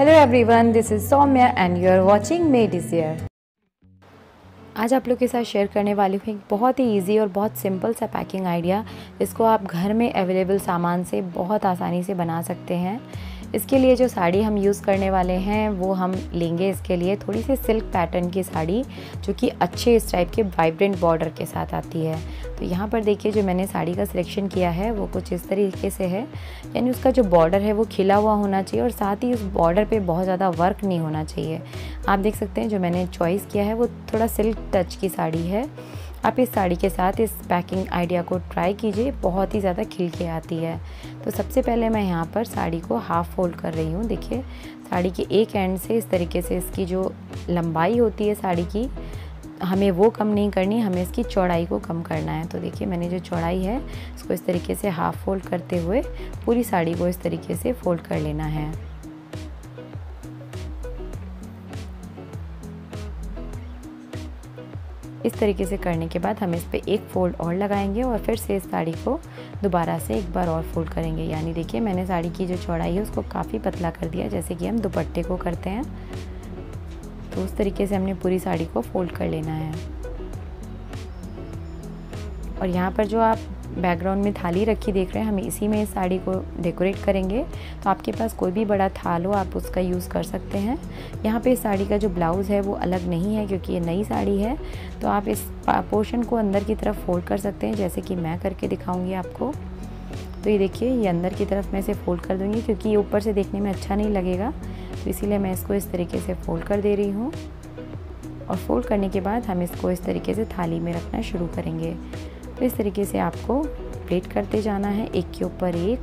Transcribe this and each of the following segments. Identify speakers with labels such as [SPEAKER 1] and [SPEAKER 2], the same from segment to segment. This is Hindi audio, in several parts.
[SPEAKER 1] Hello everyone this is Saumya and you are watching made easy आज आप लोग के साथ शेयर करने वाली हूँ एक बहुत ही इजी और बहुत सिंपल सा पैकिंग आइडिया जिसको आप घर में अवेलेबल सामान से बहुत आसानी से बना सकते हैं। इसके लिए जो साड़ी हम यूज़ करने वाले हैं, वो हम लेंगे इसके लिए थोड़ी सी सिल्क पैटर्न की साड़ी, जो कि अच्छे इस टाइप के वाइब्रेंट बॉर्डर के साथ आती है। तो यहाँ पर देखिए, जो मैंने साड़ी का सिलेक्शन किया है, वो कुछ इस तरीके से है। यानी उसका जो बॉर्डर है, वो खिला हुआ होना चाहिए और साथ ही उस बॉर्डर पर बहुत ज़्यादा वर्क नहीं होना चाहिए। आप देख सकते हैं, जो मैंने चॉइस किया है, वो थोड़ा सिल्क टच की साड़ी है। आप इस साड़ी के साथ इस पैकिंग आइडिया को ट्राई कीजिए, बहुत ही ज़्यादा खिल के आती है। तो सबसे पहले मैं यहाँ पर साड़ी को हाफ़ फोल्ड कर रही हूँ, देखिए। साड़ी के एक एंड से इस तरीके से इसकी जो लंबाई होती है साड़ी की, हमें वो कम नहीं करनी, हमें इसकी चौड़ाई को कम करना है। तो देखिए, मैंने जो चौड़ाई है, इसको इस तरीके से हाफ़ फोल्ड करते हुए पूरी साड़ी को इस तरीके से फोल्ड कर लेना है। इस तरीके से करने के बाद हम इस पर एक फ़ोल्ड और लगाएँगे और फिर से इस साड़ी को दोबारा से एक बार और फोल्ड करेंगे। यानी देखिए, मैंने साड़ी की जो चौड़ाई है, उसको काफ़ी पतला कर दिया, जैसे कि हम दुपट्टे को करते हैं। तो उस तरीके से हमने पूरी साड़ी को फोल्ड कर लेना है। और यहाँ पर जो आप बैकग्राउंड में थाली रखी देख रहे हैं। हम इसी में इस साड़ी को डेकोरेट करेंगे। तो आपके पास कोई भी बड़ा थाल हो, आप उसका यूज़ कर सकते हैं। यहाँ पे इस साड़ी का जो ब्लाउज़ है, वो अलग नहीं है, क्योंकि ये नई साड़ी है। तो आप इस पोर्शन को अंदर की तरफ़ फोल्ड कर सकते हैं, जैसे कि मैं करके दिखाऊँगी आपको। तो ये देखिए, ये अंदर की तरफ़ मैं इसे फोल्ड कर दूँगी, क्योंकि ये ऊपर से देखने में अच्छा नहीं लगेगा। तो इसीलिए मैं इसको इस तरीके से फोल्ड कर दे रही हूँ। और फोल्ड करने के बाद हम इसको इस तरीके से थाली में रखना शुरू करेंगे। तो इस तरीके से आपको प्लेट करते जाना है। एक के ऊपर एक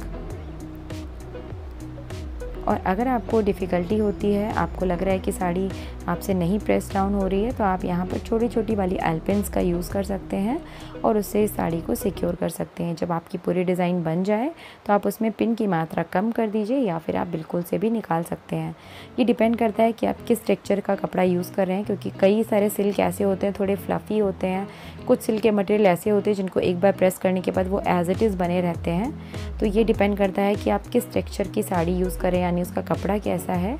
[SPEAKER 1] और अगर आपको डिफ़िकल्टी होती है, आपको लग रहा है कि साड़ी आपसे नहीं प्रेस डाउन हो रही है तो आप यहाँ पर छोटी छोटी वाली एल्पेंस का यूज़ कर सकते हैं और उससे इस साड़ी को सिक्योर कर सकते हैं। जब आपकी पूरी डिज़ाइन बन जाए तो आप उसमें पिन की मात्रा कम कर दीजिए या फिर आप बिल्कुल से भी निकाल सकते हैं। ये डिपेंड करता है कि आप किस टेक्चर का कपड़ा यूज़ कर रहे हैं, क्योंकि कई सारे सिल्क ऐसे होते हैं, थोड़े फ्लफ़ी होते हैं। कुछ सिल्क के मटेरियल ऐसे होते हैं, जिनको एक बार प्रेस करने के बाद वो एज इट इज़ बने रहते हैं। तो ये डिपेंड करता है कि आप किस टेक्चर की साड़ी यूज़ करें, यानी उसका कपड़ा कैसा है,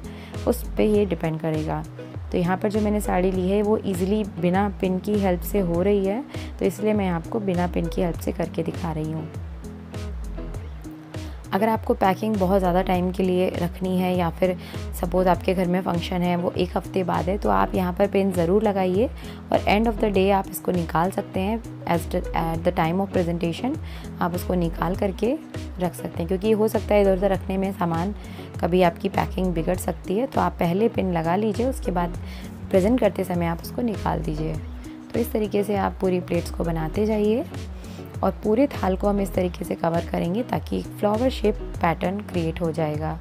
[SPEAKER 1] उस पर ये डिपेंड करेगा। तो यहाँ पर जो मैंने साड़ी ली है, वो ईज़िली बिना पिन की हेल्प से हो रही है तो इसलिए मैं आपको बिना पिन की हेल्प से करके दिखा रही हूँ। अगर आपको पैकिंग बहुत ज़्यादा टाइम के लिए रखनी है या फिर सपोज़ आपके घर में फ़ंक्शन है, वो एक हफ़्ते बाद है तो आप यहाँ पर पेन ज़रूर लगाइए और एंड ऑफ़ द डे आप इसको निकाल सकते हैं as at the time of presentation आप उसको निकाल करके रख सकते हैं। क्योंकि हो सकता है इधर उधर रखने में सामान कभी आपकी पैकिंग बिगड़ सकती है तो आप पहले पिन लगा लीजिए, उसके बाद प्रेजेंट करते समय आप उसको निकाल दीजिए। तो इस तरीके से आप पूरी प्लेट्स को बनाते जाइए। और पूरे थाल को हम इस तरीके से कवर करेंगे ताकि एक फ्लावर शेप पैटर्न क्रिएट हो जाएगा।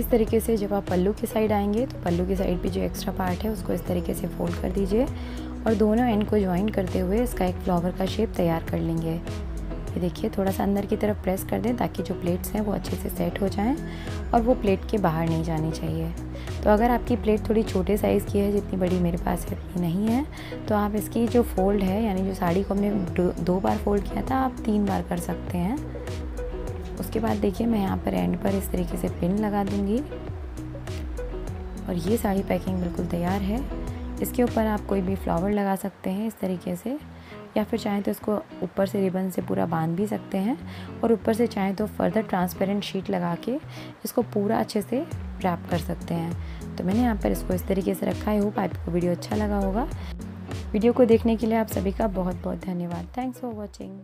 [SPEAKER 1] इस तरीके से जब आप पल्लू की साइड आएँगे तो पल्लू की साइड पे जो एक्स्ट्रा पार्ट है, उसको इस तरीके से फोल्ड कर दीजिए और दोनों एंड को ज्वाइन करते हुए इसका एक फ्लावर का शेप तैयार कर लेंगे। ये देखिए, थोड़ा सा अंदर की तरफ़ प्रेस कर दें ताकि जो प्लेट्स हैं वो अच्छे से सेट हो जाएँ और वो प्लेट के बाहर नहीं जानी चाहिए। तो अगर आपकी प्लेट थोड़ी छोटे साइज़ की है, जितनी बड़ी मेरे पास इतनी नहीं है तो आप इसकी जो फोल्ड है, यानी जो साड़ी को हमने दो बार फोल्ड किया था, आप तीन बार कर सकते हैं। उसके बाद देखिए मैं यहाँ पर एंड पर इस तरीके से पिन लगा दूँगी। और ये साड़ी पैकिंग बिल्कुल तैयार है। इसके ऊपर आप कोई भी फ्लावर लगा सकते हैं इस तरीके से। या फिर चाहें तो इसको ऊपर से रिबन से पूरा बाँध भी सकते हैं। और ऊपर से चाहें तो फर्दर ट्रांसपेरेंट शीट लगा के इसको पूरा अच्छे से रैप कर सकते हैं। तो मैंने यहाँ पर इसको इस तरीके से रखा है। होप आपको वीडियो अच्छा लगा होगा। वीडियो को देखने के लिए आप सभी का बहुत बहुत धन्यवाद। Thanks for watching